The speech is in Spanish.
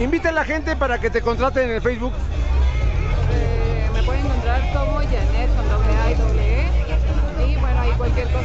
Invita a la gente para que te contraten en el Facebook? Eh, me pueden encontrar como Janet con doble A y doble E. Y bueno, ahí cualquier cosa